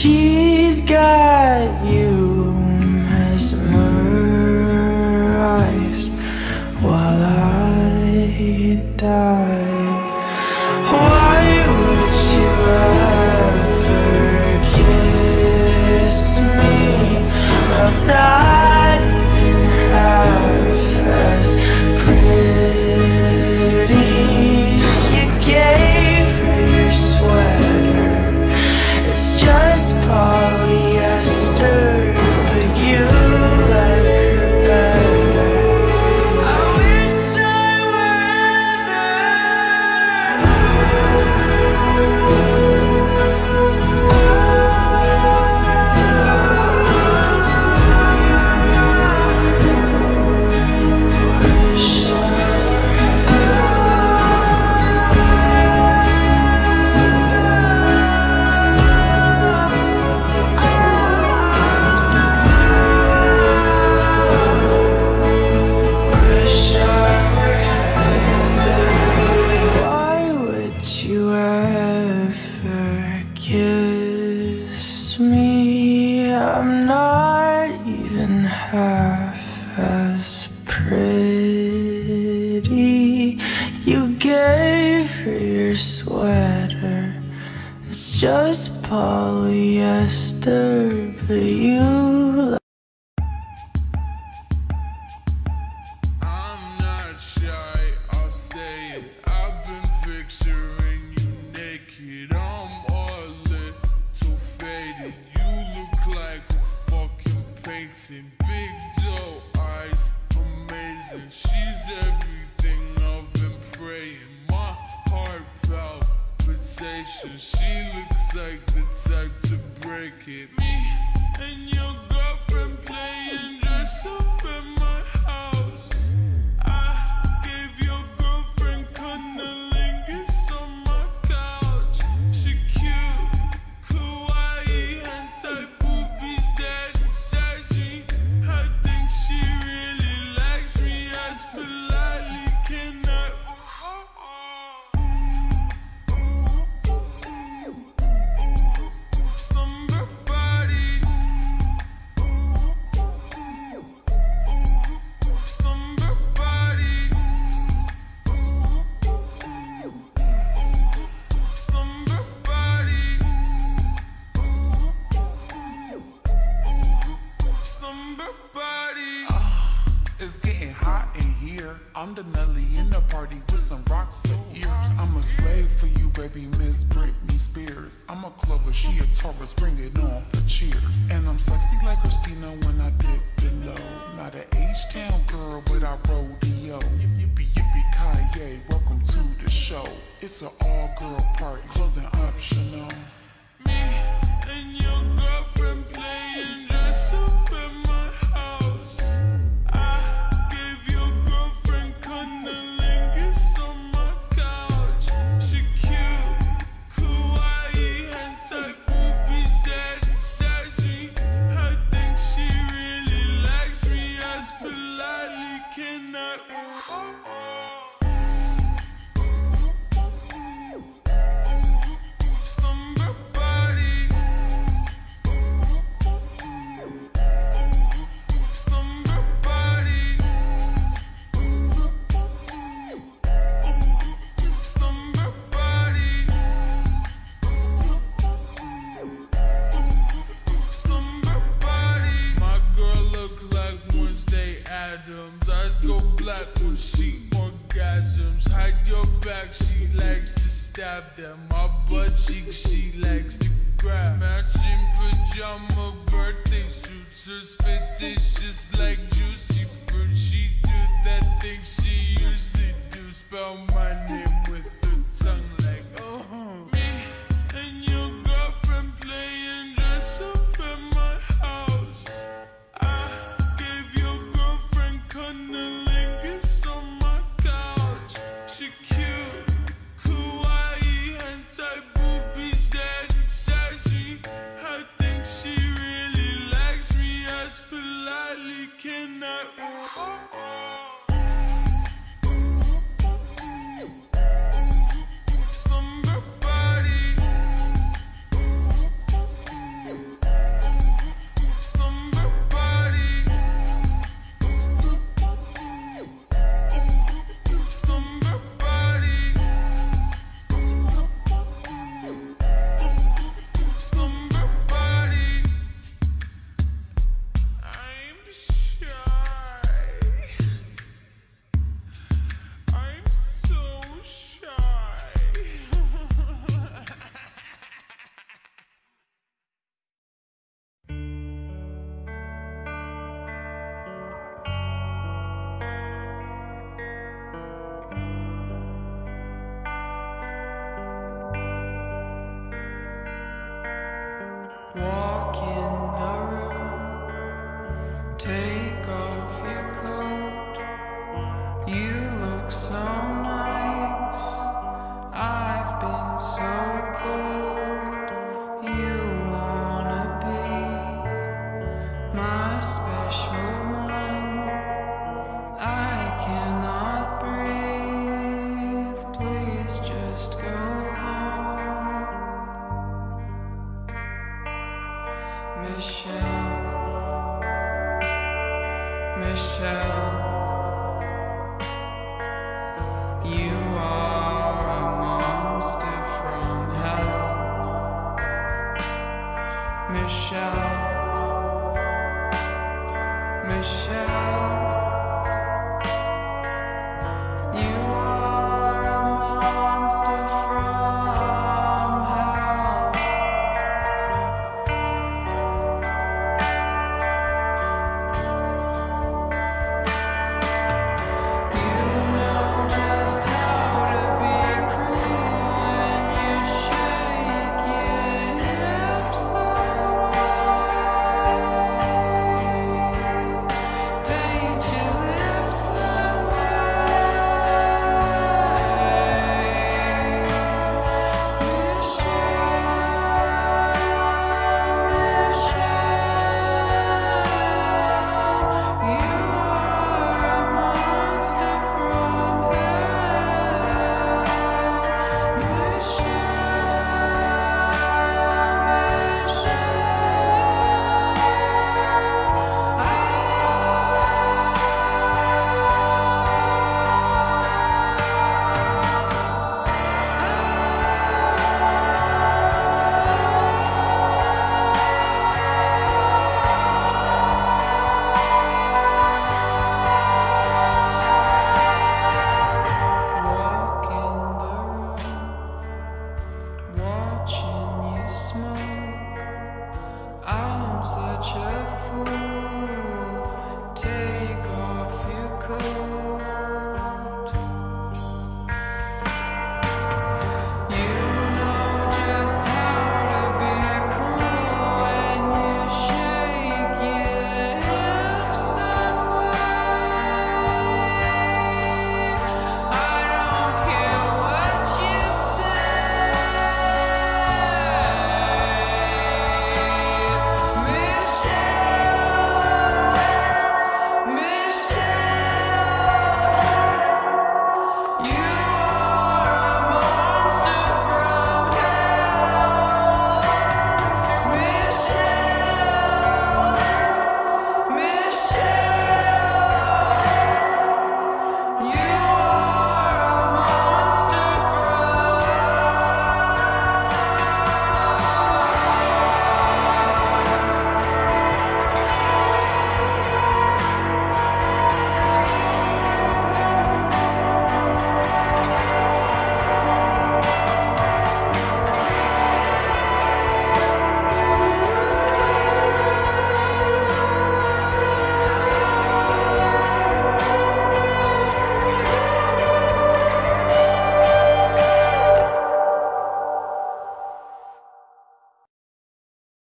she dating Big doe eyes, amazing. She's everything I've been praying. My heart palpitation She looks like the type to break it. Me and your girlfriend playing dress up. Just like my special